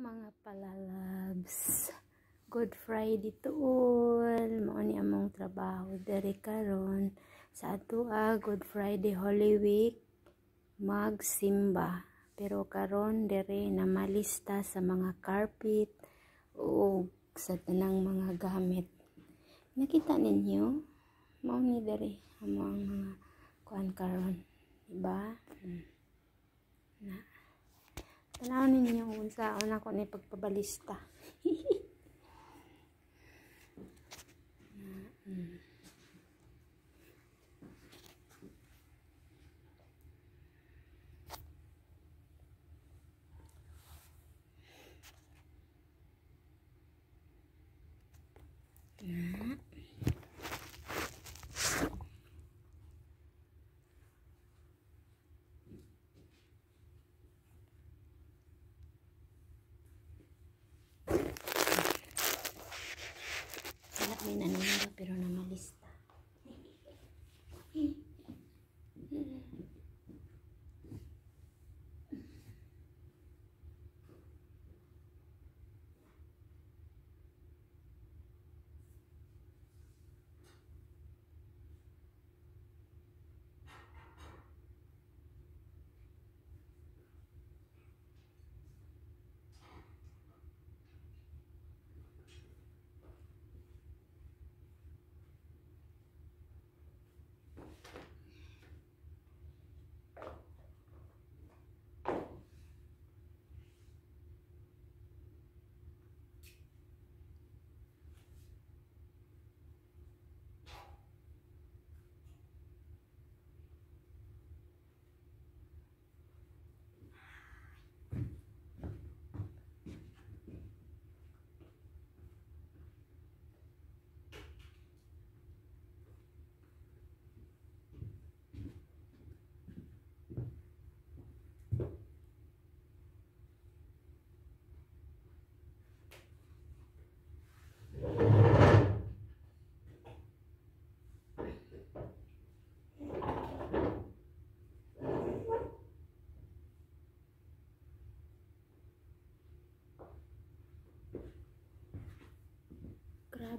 mga palalabs. Good friday tuol mao ni among trabaho dere karon sa atua good friday holy week magsimba pero karon dere namalista sa mga carpet o sa tanang mga gamit. Nakita ninyo? Mao ni dere among mga kuan karon. Diba? Hmm. na Tanawin ninyo kung saan ako ni pagpabalista.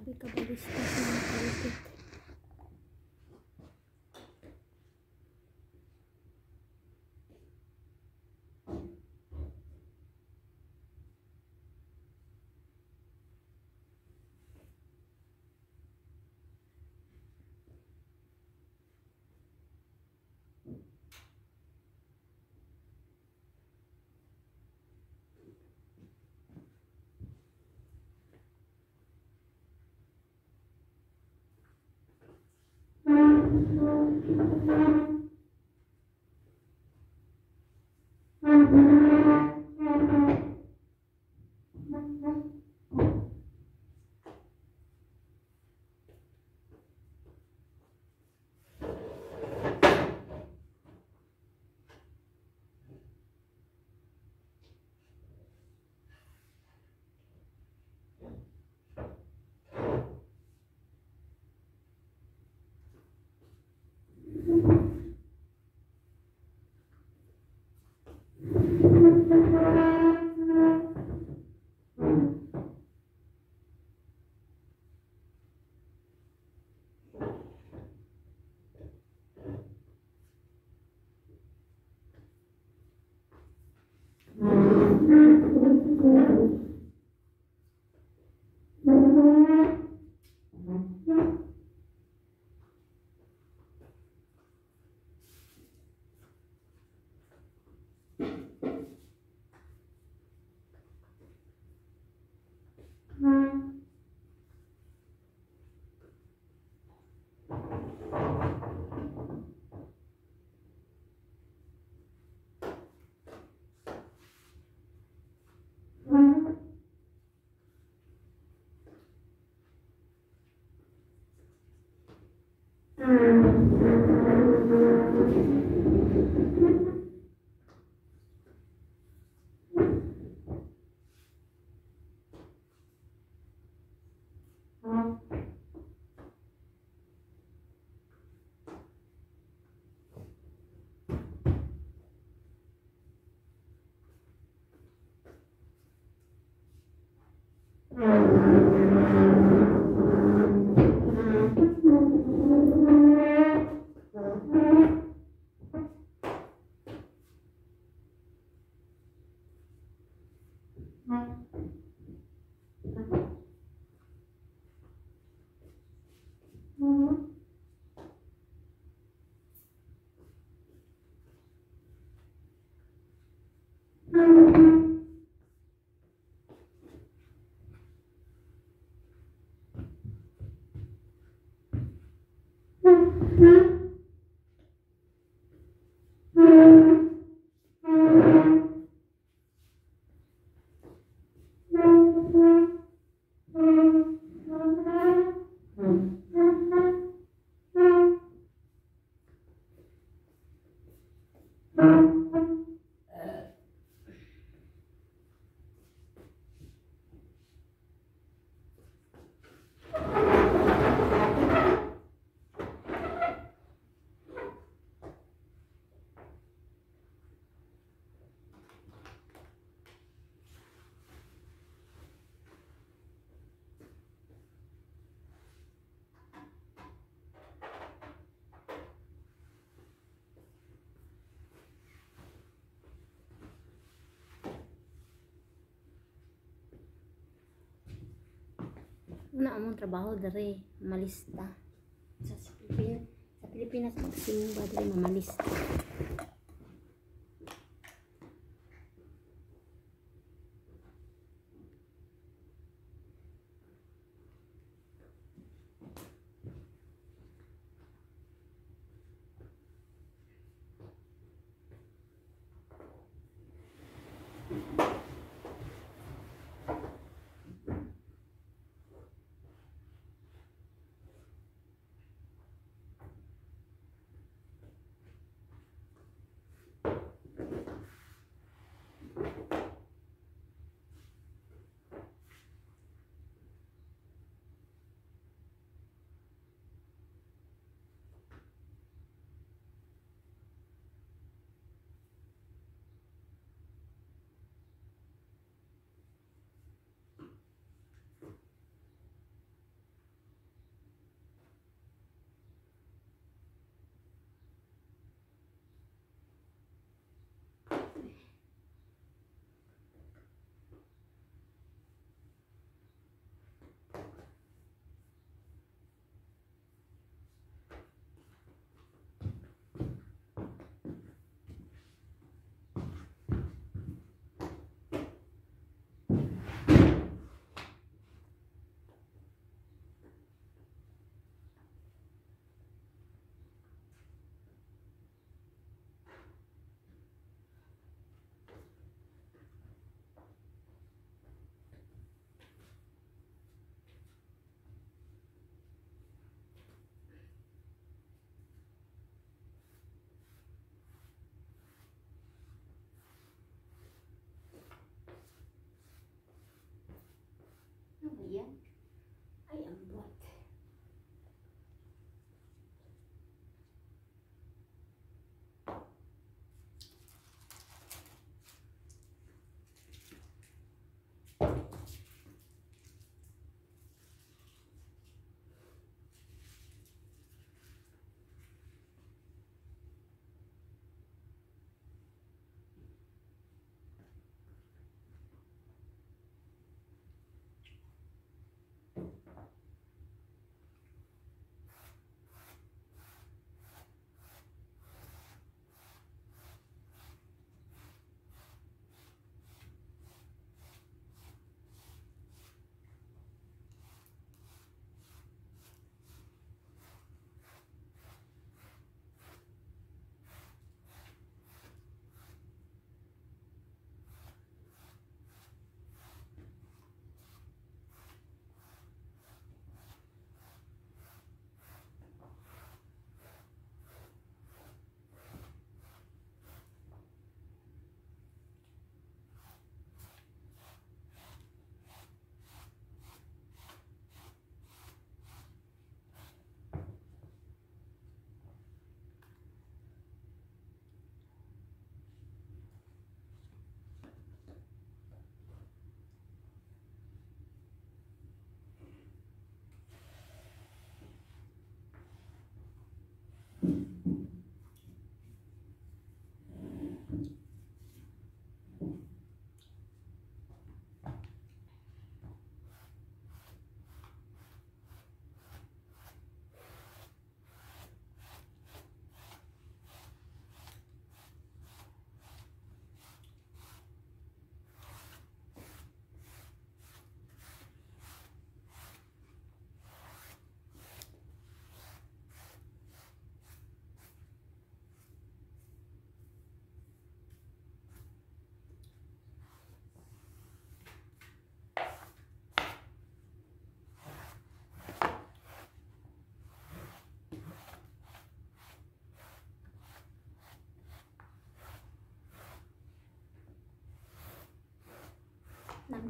Abi kabarıştı. Thank you. una among trabaho dere malista sa Pilipinas sa Pilipinas magsimba dere mamalista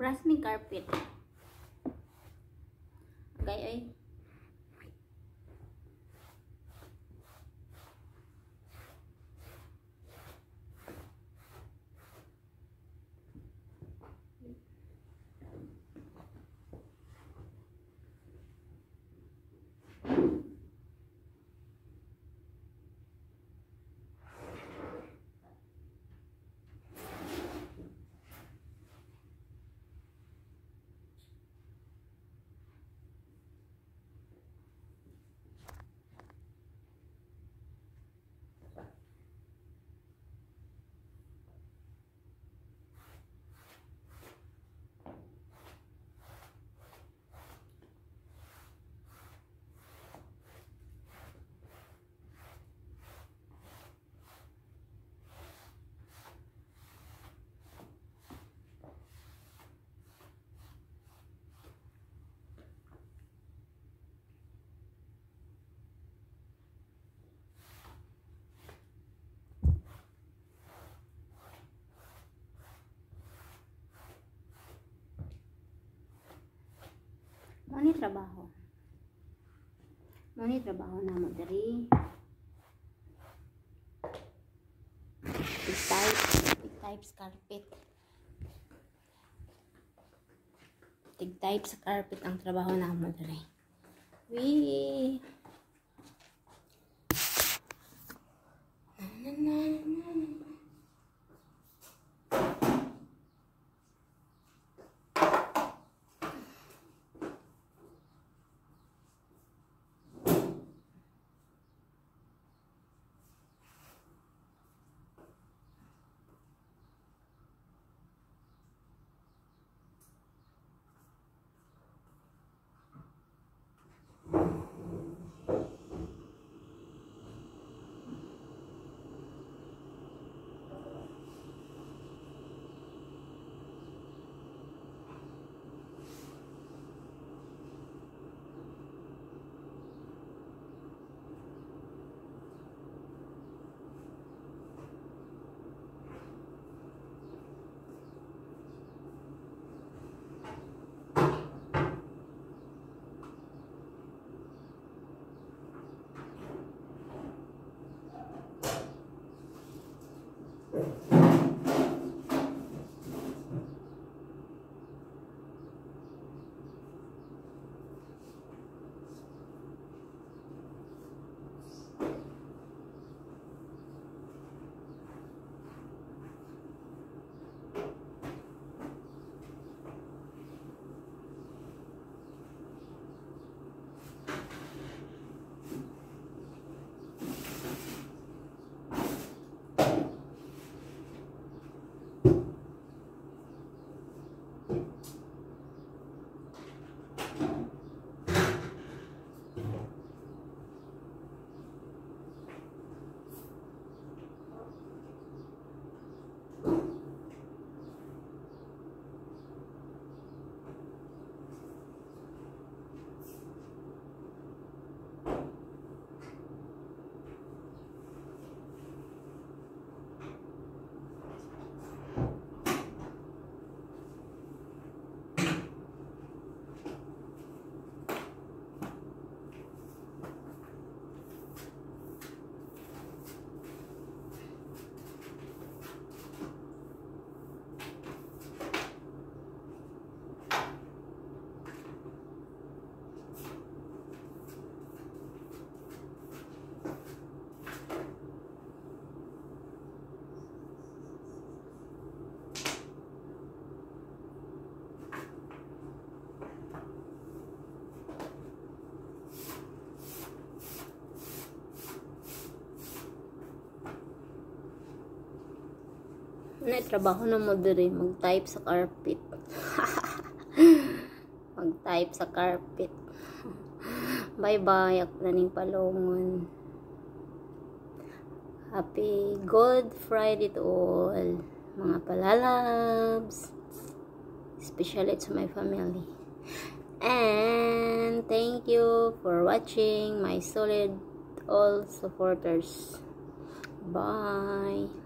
Brush carpet. Okay, ay. Mo ni trabaho. Mo trabaho na mo diri. Big type, big type carpet. Big type sa carpet ang trabaho na mo diri. We Na trabaho na mo diri mag-type sa carpet. mag-type sa carpet. Bye-bye, ako na ning palongon. Happy Good Friday to all, mga palalabs. Especially to my family. And thank you for watching my solid all supporters. Bye.